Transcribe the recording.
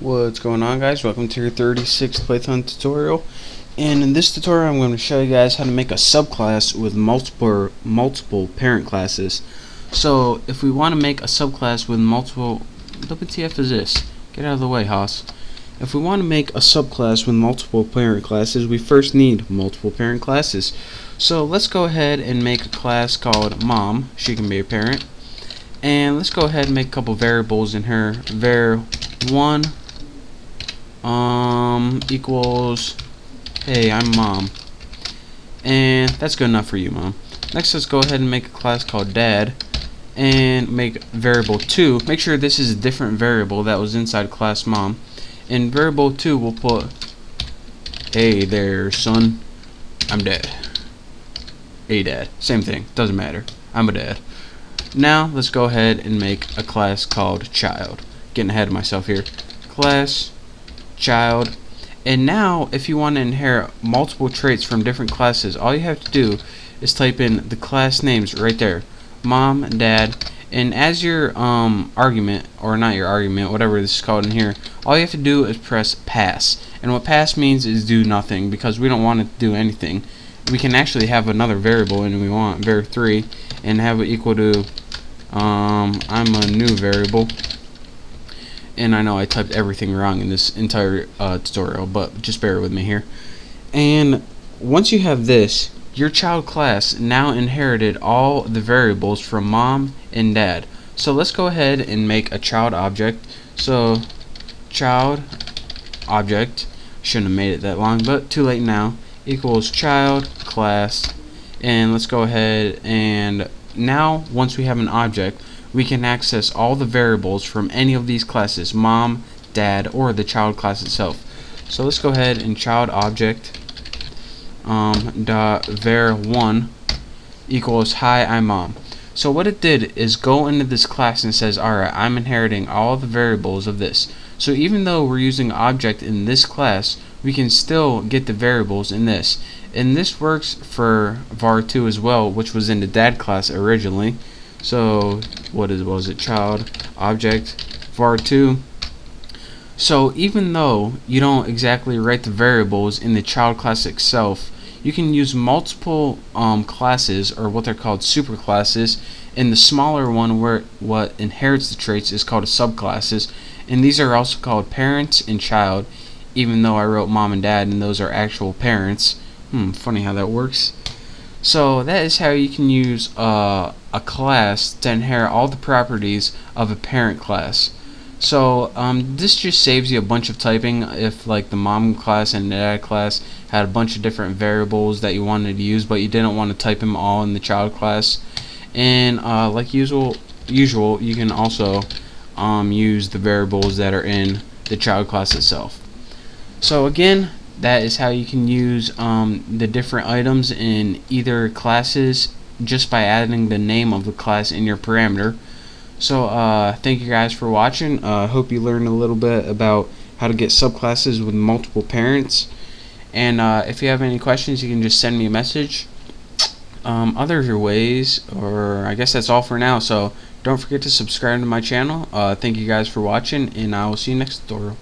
What's going on guys? Welcome to your 36th Python tutorial. And in this tutorial I'm going to show you guys how to make a subclass with multiple multiple parent classes. So if we want to make a subclass with multiple WTF is this? Get out of the way, Haas. If we want to make a subclass with multiple parent classes, we first need multiple parent classes. So let's go ahead and make a class called mom. She can be a parent. And let's go ahead and make a couple variables in her. var1 um equals hey I'm mom. And that's good enough for you mom. Next let's go ahead and make a class called dad and make variable 2 make sure this is a different variable that was inside class mom. In variable 2 we'll put hey there son I'm dad hey dad same thing doesn't matter. I'm a dad. Now let's go ahead and make a class called child. Getting ahead of myself here. Class child. And now, if you want to inherit multiple traits from different classes, all you have to do is type in the class names right there. Mom, Dad, and as your um, argument, or not your argument, whatever this is called in here, all you have to do is press pass. And what pass means is do nothing, because we don't want it to do anything. We can actually have another variable, and we want var3, and have it equal to, um, I'm a new variable, and I know I typed everything wrong in this entire uh, tutorial but just bear with me here. And once you have this your child class now inherited all the variables from mom and dad. So let's go ahead and make a child object. So child object shouldn't have made it that long but too late now equals child class. And let's go ahead and now once we have an object we can access all the variables from any of these classes, mom, dad, or the child class itself. So let's go ahead and child object um, dot var1 equals hi I'm mom. So what it did is go into this class and says alright I'm inheriting all the variables of this. So even though we're using object in this class we can still get the variables in this. And this works for var2 as well which was in the dad class originally. So what is was it child object var2 so even though you don't exactly write the variables in the child class itself you can use multiple um, classes or what they're called superclasses and the smaller one where what inherits the traits is called a subclasses. And these are also called parents and child even though I wrote mom and dad and those are actual parents hmm funny how that works so that is how you can use uh, a class to inherit all the properties of a parent class. So um, this just saves you a bunch of typing if like the mom class and dad class had a bunch of different variables that you wanted to use but you didn't want to type them all in the child class. And uh, like usual, usual you can also um, use the variables that are in the child class itself. So again, that is how you can use um, the different items in either classes just by adding the name of the class in your parameter. So uh, thank you guys for watching. I uh, hope you learned a little bit about how to get subclasses with multiple parents. And uh, if you have any questions, you can just send me a message. Um, other ways, or I guess that's all for now. So don't forget to subscribe to my channel. Uh, thank you guys for watching, and I will see you next tutorial.